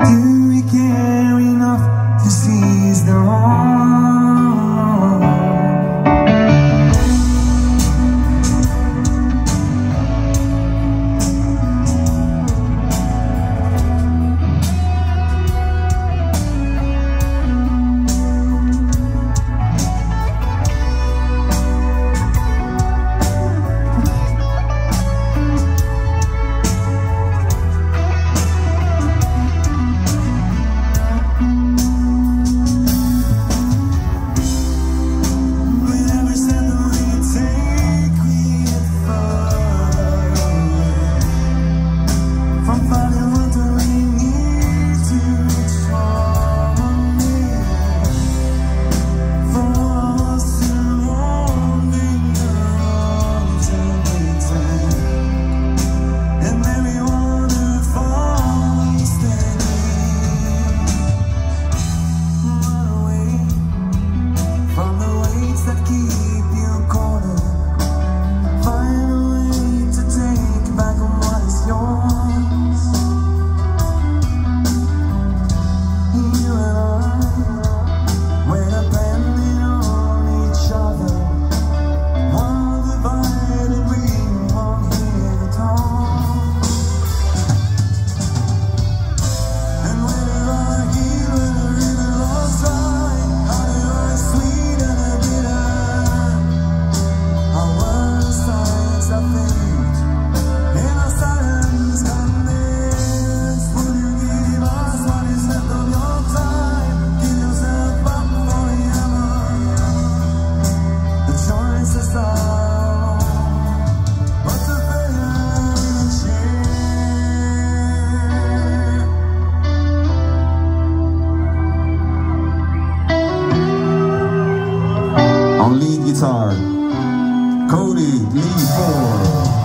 You on lead guitar, Cody Lee Ford.